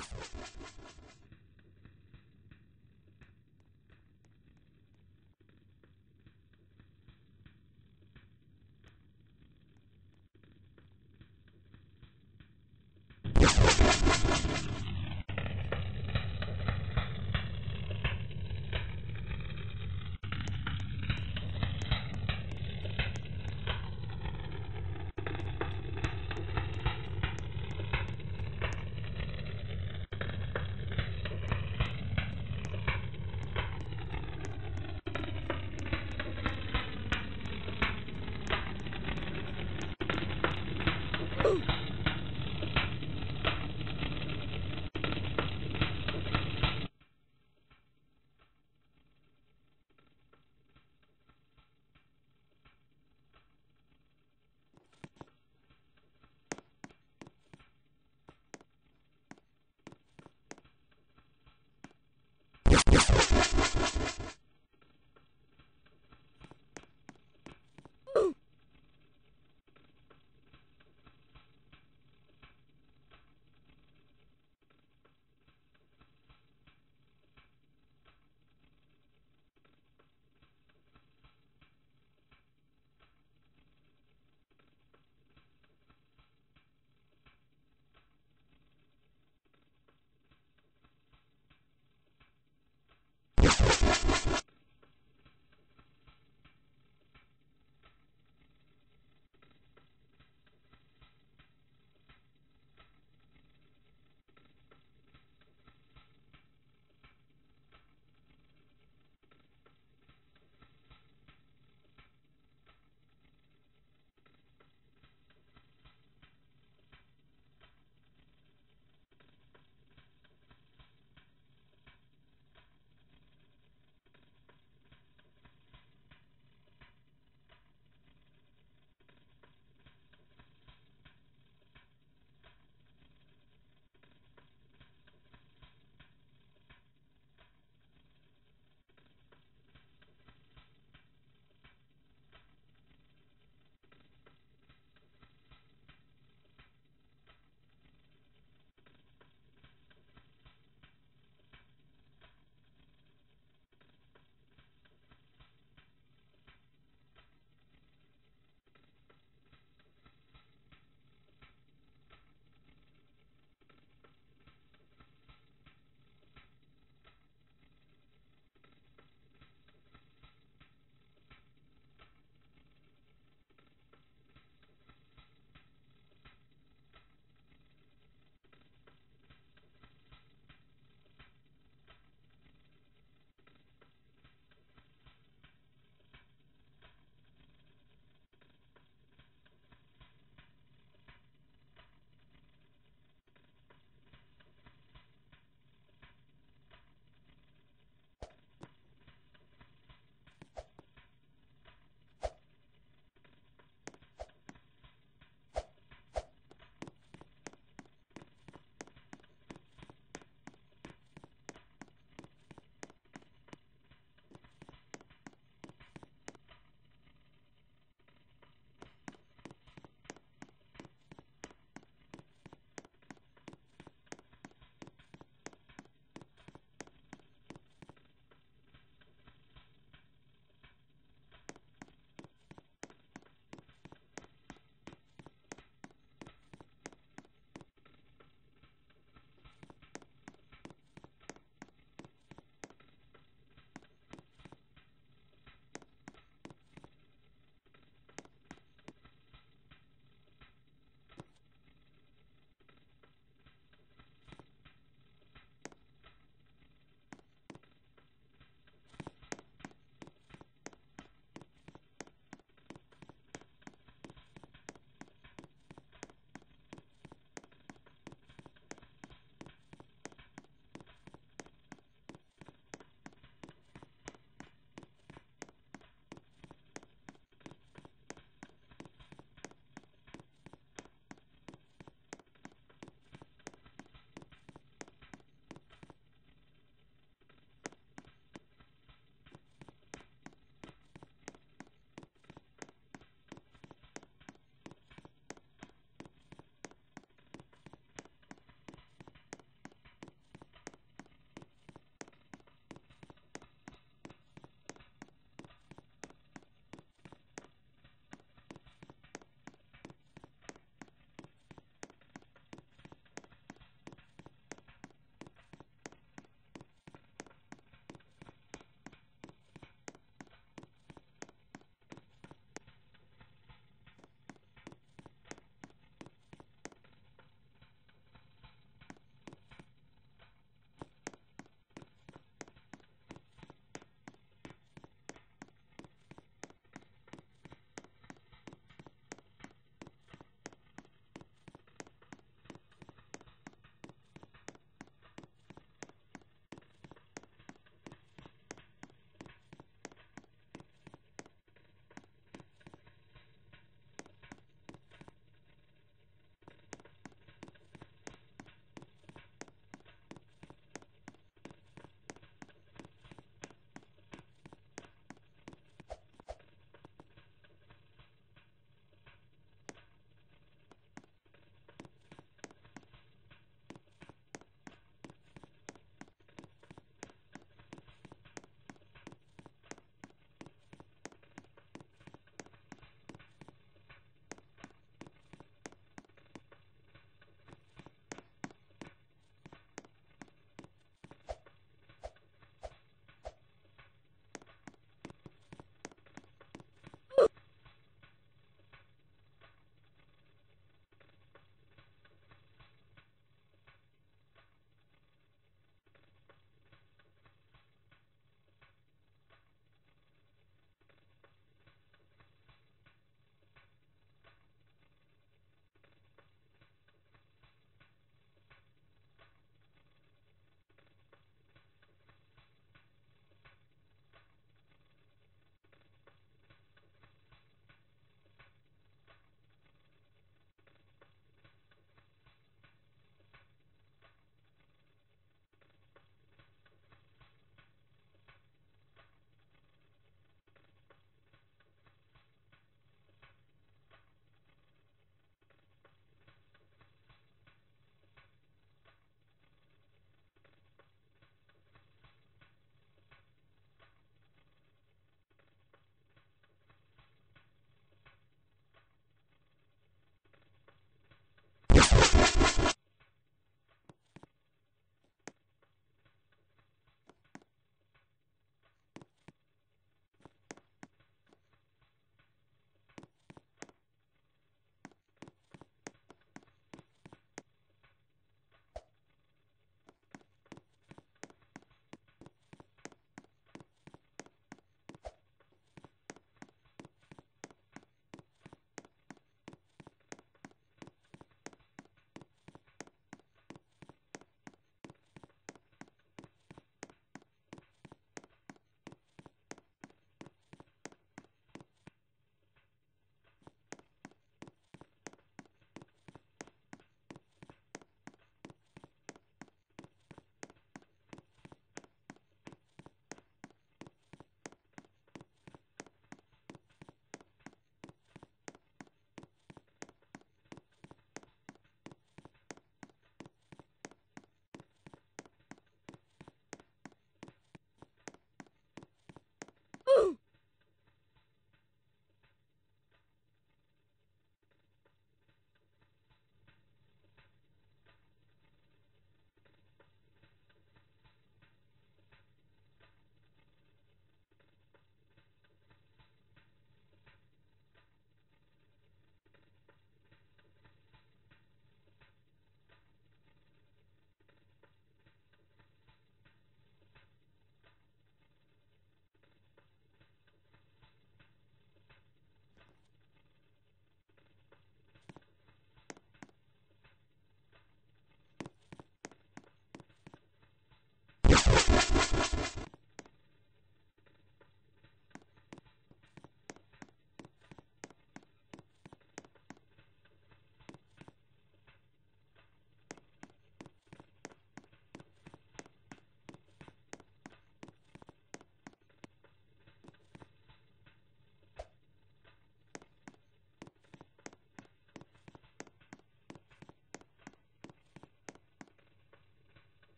you